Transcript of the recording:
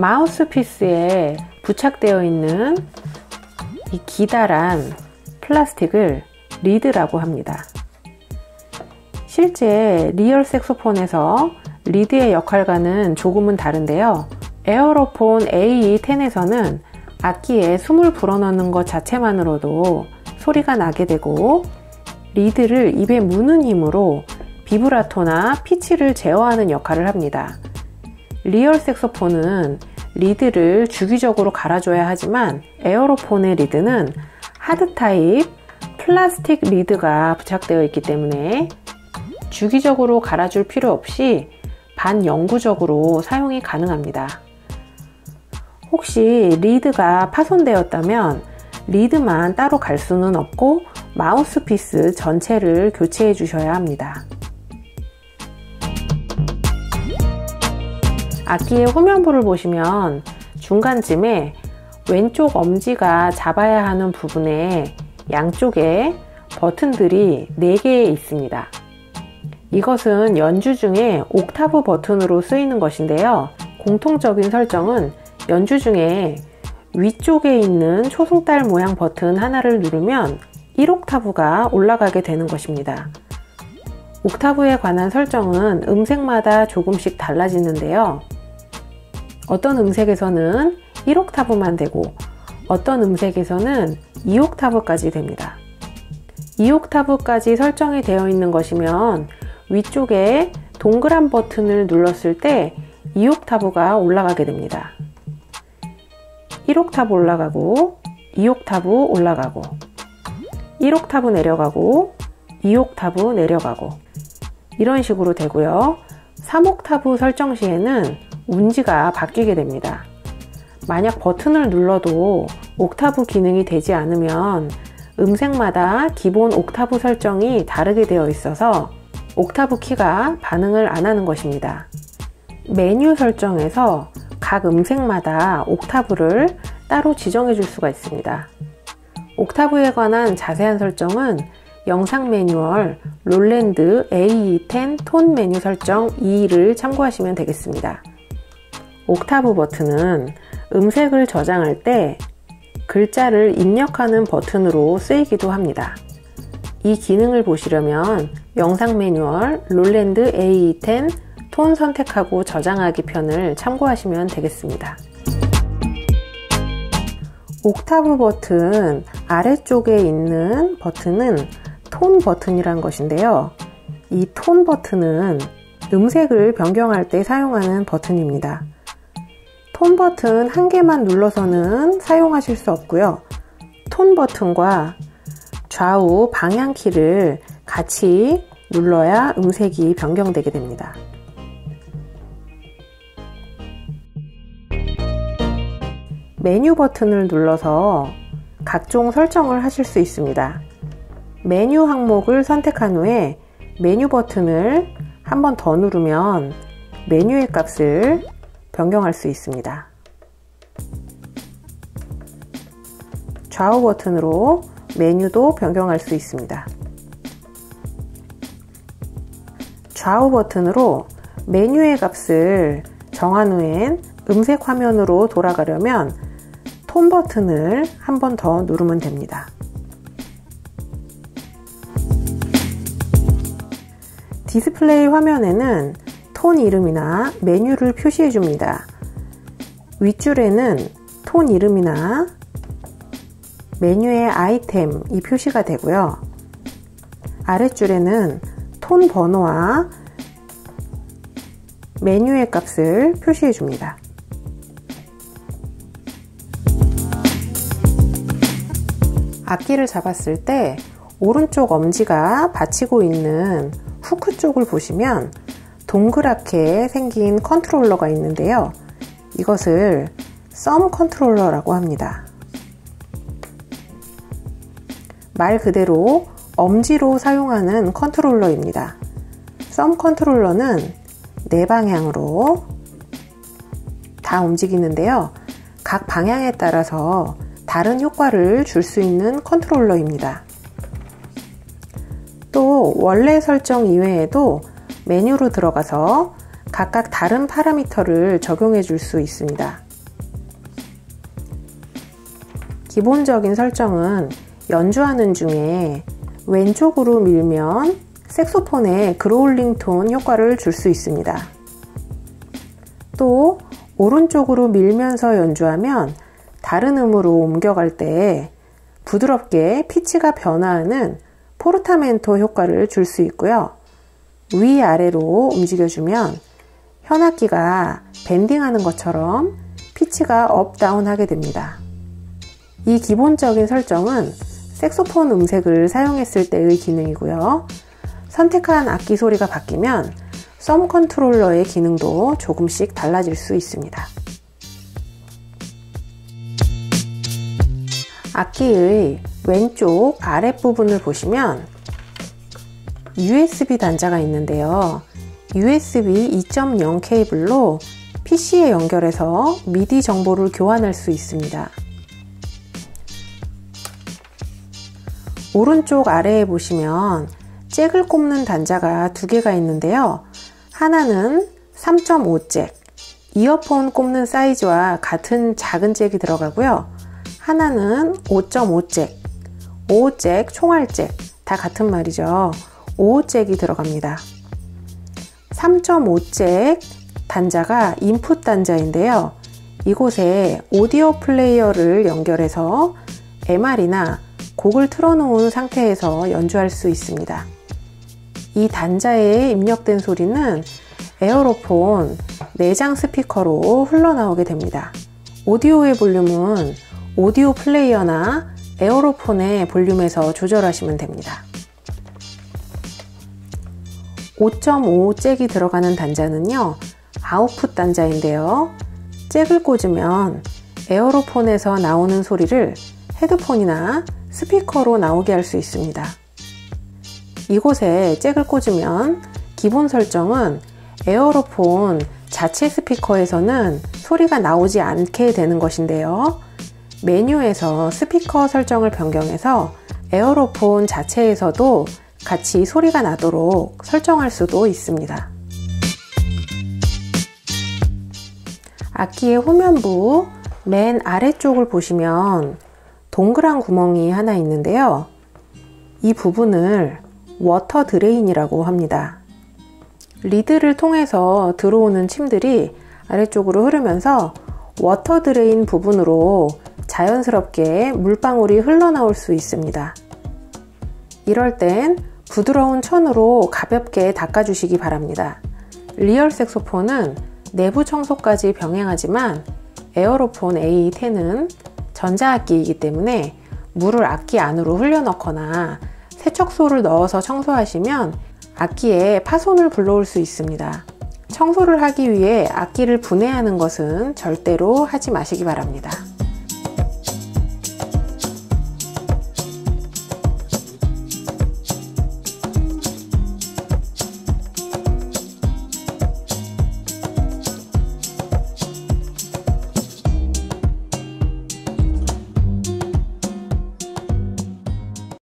마우스피스에 부착되어 있는 이 기다란 플라스틱을 리드라고 합니다. 실제 리얼 색소폰에서 리드의 역할과는 조금은 다른데요. 에어로폰 AE10에서는 악기에 숨을 불어넣는 것 자체만으로도 소리가 나게 되고 리드를 입에 무는 힘으로 비브라토나 피치를 제어하는 역할을 합니다. 리얼 색소폰은 리드를 주기적으로 갈아줘야 하지만 에어로폰의 리드는 하드 타입 플라스틱 리드가 부착되어 있기 때문에 주기적으로 갈아줄 필요 없이 반영구적으로 사용이 가능합니다. 혹시 리드가 파손되었다면 리드만 따로 갈 수는 없고 마우스피스 전체를 교체해 주셔야 합니다. 악기의 후면부를 보시면 중간쯤에 왼쪽 엄지가 잡아야 하는 부분에 양쪽에 버튼들이 4개 있습니다. 이것은 연주 중에 옥타브 버튼으로 쓰이는 것인데요. 공통적인 설정은 연주 중에 위쪽에 있는 초승달 모양 버튼 하나를 누르면 1옥타브가 올라가게 되는 것입니다. 옥타브에 관한 설정은 음색마다 조금씩 달라지는데요. 어떤 음색에서는 1옥타브만 되고 어떤 음색에서는 2옥타브까지 됩니다. 2옥타브까지 설정이 되어 있는 것이면 위쪽에 동그란 버튼을 눌렀을 때 2옥타브가 올라가게 됩니다. 1옥타브 올라가고 2옥타브 올라가고 1옥타브 내려가고 2옥타브 내려가고 이런 식으로 되고요. 3옥타브 설정 시에는 운지가 바뀌게 됩니다. 만약 버튼을 눌러도 옥타브 기능이 되지 않으면 음색마다 기본 옥타브 설정이 다르게 되어 있어서 옥타브 키가 반응을 안 하는 것입니다. 메뉴 설정에서 각 음색마다 옥타브를 따로 지정해 줄 수가 있습니다. 옥타브에 관한 자세한 설정은 영상 매뉴얼 롤랜드 AE10 톤 메뉴 설정 2를 참고하시면 되겠습니다. 옥타브 버튼은 음색을 저장할 때 글자를 입력하는 버튼으로 쓰이기도 합니다. 이 기능을 보시려면 영상 매뉴얼 롤랜드 A10 톤 선택하고 저장하기 편을 참고하시면 되겠습니다. 옥타브 버튼 아래쪽에 있는 버튼은 톤 버튼이란 것인데요. 이 톤 버튼은 음색을 변경할 때 사용하는 버튼입니다. 톤 버튼 한 개만 눌러서는 사용하실 수 없고요. 톤 버튼과 좌우 방향 키를 같이 눌러야 음색이 변경되게 됩니다. 메뉴 버튼을 눌러서 각종 설정을 하실 수 있습니다. 메뉴 항목을 선택한 후에 메뉴 버튼을 한 번 더 누르면 메뉴의 값을 변경할 수 있습니다. 좌우 버튼으로 메뉴도 변경할 수 있습니다. 좌우 버튼으로 메뉴의 값을 정한 후엔 음색 화면으로 돌아가려면 톤 버튼을 한 번 더 누르면 됩니다. 디스플레이 화면에는 톤 이름이나 메뉴를 표시해 줍니다. 윗줄에는 톤 이름이나 메뉴의 아이템이 표시가 되고요. 아랫줄에는 톤 번호와 메뉴의 값을 표시해 줍니다. 악기를 잡았을 때 오른쪽 엄지가 받치고 있는 후크 쪽을 보시면 동그랗게 생긴 컨트롤러가 있는데요. 이것을 썸 컨트롤러라고 합니다. 말 그대로 엄지로 사용하는 컨트롤러입니다. 썸 컨트롤러는 네 방향으로 다 움직이는데요. 각 방향에 따라서 다른 효과를 줄 수 있는 컨트롤러입니다. 또 원래 설정 이외에도 메뉴로 들어가서 각각 다른 파라미터를 적용해 줄 수 있습니다. 기본적인 설정은 연주하는 중에 왼쪽으로 밀면 색소폰에 그로울링 톤 효과를 줄 수 있습니다. 또 오른쪽으로 밀면서 연주하면 다른 음으로 옮겨갈 때 부드럽게 피치가 변화하는 포르타멘토 효과를 줄 수 있고요. 위아래로 움직여주면 현악기가 밴딩하는 것처럼 피치가 up down 하게 됩니다. 이 기본적인 설정은 색소폰 음색을 사용했을 때의 기능이고요. 선택한 악기 소리가 바뀌면 썸 컨트롤러의 기능도 조금씩 달라질 수 있습니다. 악기의 왼쪽 아랫부분을 보시면 USB 단자가 있는데요. USB 2.0 케이블로 PC에 연결해서 미디 정보를 교환할 수 있습니다. 오른쪽 아래에 보시면 잭을 꼽는 단자가 두 개가 있는데요. 하나는 3.5잭, 이어폰 꼽는 사이즈와 같은 작은 잭이 들어가고요. 하나는 5.5잭, 5잭, 총알잭, 다 같은 말이죠. 5잭이 들어갑니다. 3.5잭 단자가 인풋 단자인데요. 이곳에 오디오 플레이어를 연결해서 MR이나 곡을 틀어놓은 상태에서 연주할 수 있습니다. 이 단자에 입력된 소리는 에어로폰 내장 스피커로 흘러나오게 됩니다. 오디오의 볼륨은 오디오 플레이어나 에어로폰의 볼륨에서 조절하시면 됩니다. 5.5 잭이 들어가는 단자는요, 아웃풋 단자인데요. 잭을 꽂으면 에어로폰에서 나오는 소리를 헤드폰이나 스피커로 나오게 할 수 있습니다. 이곳에 잭을 꽂으면 기본 설정은 에어로폰 자체 스피커에서는 소리가 나오지 않게 되는 것인데요. 메뉴에서 스피커 설정을 변경해서 에어로폰 자체에서도 같이 소리가 나도록 설정할 수도 있습니다. 악기의 후면부 맨 아래쪽을 보시면 동그란 구멍이 하나 있는데요. 이 부분을 water drain이라고 합니다. 리드를 통해서 들어오는 침들이 아래쪽으로 흐르면서 water drain 부분으로 자연스럽게 물방울이 흘러나올 수 있습니다. 이럴 땐 부드러운 천으로 가볍게 닦아주시기 바랍니다. real 색소폰은 내부 청소까지 병행하지만 에어로폰 AE-10은 전자악기이기 때문에 물을 악기 안으로 흘려넣거나 세척소를 넣어서 청소하시면 악기에 파손을 불러올 수 있습니다. 청소를 하기 위해 악기를 분해하는 것은 절대로 하지 마시기 바랍니다.